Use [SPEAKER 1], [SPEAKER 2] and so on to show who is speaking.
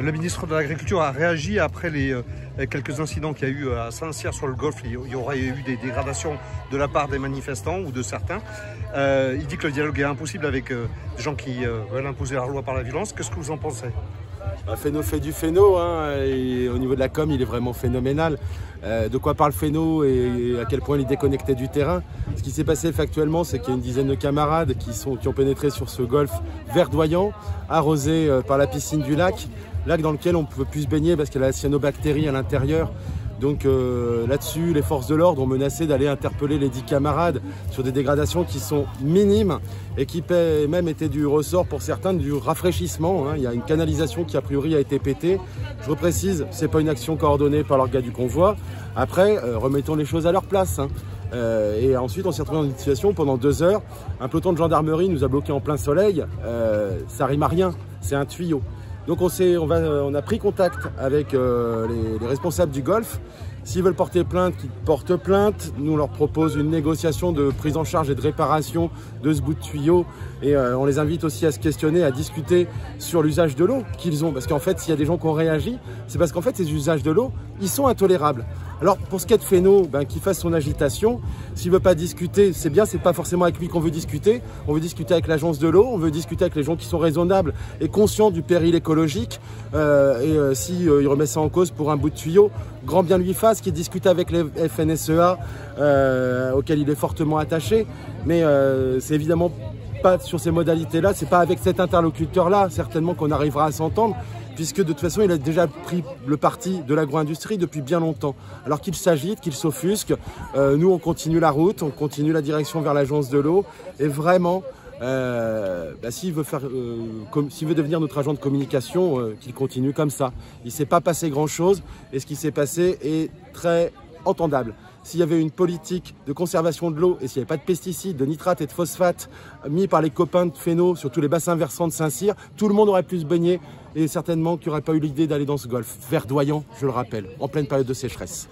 [SPEAKER 1] Le ministre de l'Agriculture a réagi après les euh, quelques incidents qu'il y a eu à Saint-Cyr sur le golfe. Il y aurait eu des dégradations de la part des manifestants ou de certains. Euh, il dit que le dialogue est impossible avec euh, des gens qui veulent imposer la loi par la violence. Qu'est-ce que vous en pensez?
[SPEAKER 2] Bah, fait du Féno, hein, au niveau de la com, il est vraiment phénoménal. de quoi parle Féno et à quel point il est déconnecté du terrain? Ce qui s'est passé factuellement, c'est qu'il y a une dizaine de camarades qui, ont pénétré sur ce golfe verdoyant, arrosé par la piscine du lac lac dans lequel on ne peut plus se baigner parce qu'il y a la cyanobactérie à l'intérieur. Donc euh, là-dessus, les forces de l'ordre ont menacé d'aller interpeller les dix camarades sur des dégradations qui sont minimes et qui même étaient du ressort pour certains du rafraîchissement. Hein. Il y a une canalisation qui a priori a été pétée. Je reprécise, c'est pas une action coordonnée par leur gars du convoi. Après, euh, remettons les choses à leur place. Hein. Euh, et ensuite, on s'est retrouvé dans une situation pendant deux heures. Un peloton de gendarmerie nous a bloqué en plein soleil. ça rime à rien. C'est un tuyau. Donc on, on, va, on, a pris contact avec euh, les, responsables du golf. S'ils veulent porter plainte, qu'ils portent plainte. Nous leur propose une négociation de prise en charge et de réparation de ce bout de tuyau. Et euh, on les invite aussi à se questionner, à discuter sur l'usage de l'eau qu'ils ont. Parce qu'en fait, s'il y a des gens qui ont réagi, c'est parce qu'en fait, ces usages de l'eau, ils sont intolérables. Alors pour ce qui est de Féno, ben, qu'il fasse son agitation. S'il veut pas discuter, c'est bien, c'est pas forcément avec lui qu'on veut discuter. On veut discuter avec l'agence de l'eau, on veut discuter avec les gens qui sont raisonnables et conscients du péril écologique. Euh, et euh, si euh, remet ça en cause pour un bout de tuyau, grand bien lui fasse, qu'il discute avec les FNSEA auxquels il est fortement attaché. Mais c'est évidemment pas sur ces modalités-là, c'est pas avec cet interlocuteur-là certainement qu'on arrivera à s'entendre puisque de toute façon, il a déjà pris le parti de l'agro-industrie depuis bien longtemps. Alors qu'il s'agite, qu'il s'offusque, euh, nous, on continue la route, on continue la direction vers l'agence de l'eau, et vraiment, euh, bah, s'il veut, euh, veut devenir notre agent de communication, qu'il continue comme ça. Il ne s'est pas passé grand-chose, et ce qui s'est passé est très entendable. S'il y avait une politique de conservation de l'eau et s'il n'y avait pas de pesticides, de nitrates et de phosphates mis par les copains de Féno sur tous les bassins versants de Saint-Cyr, tout le monde aurait pu se baigner et certainement qu'il n'y aurait pas eu l'idée d'aller dans ce golfe verdoyant, je le rappelle, en pleine période de sécheresse.